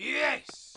Yes!